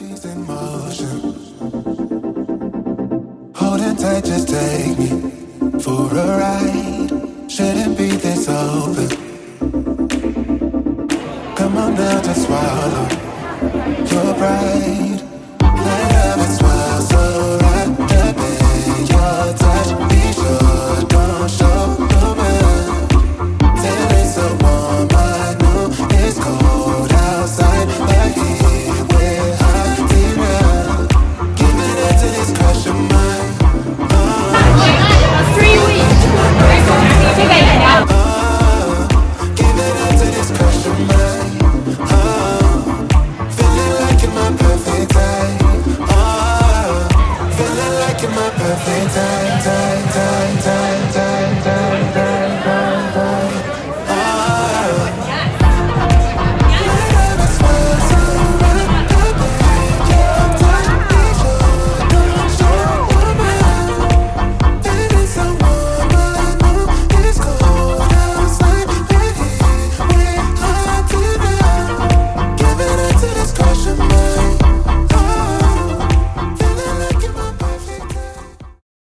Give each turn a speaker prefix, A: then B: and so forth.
A: Body's in motion. Holding tight, just take me for a ride. Shouldn't be this open. Come on now, just swallow your pride. Let love swell so right. Your touch, my perfect time, time.